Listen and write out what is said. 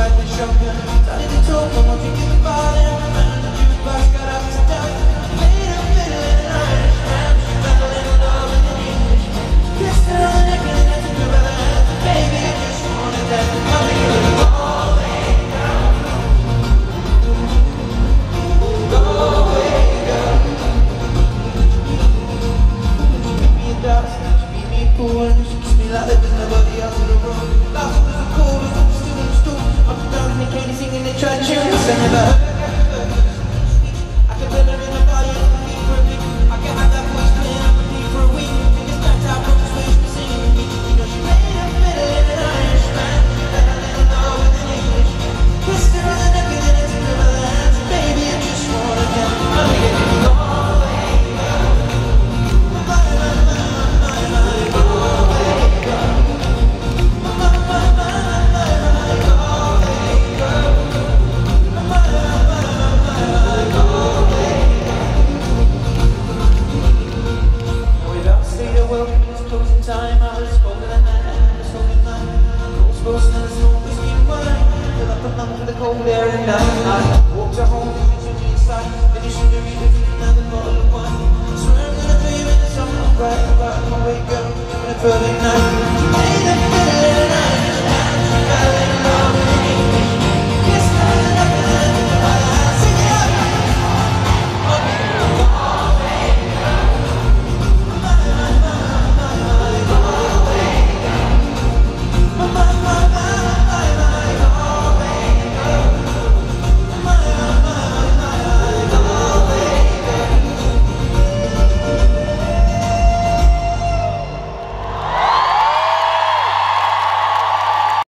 right, they shotgun Started to talk, I want to get the body for the night.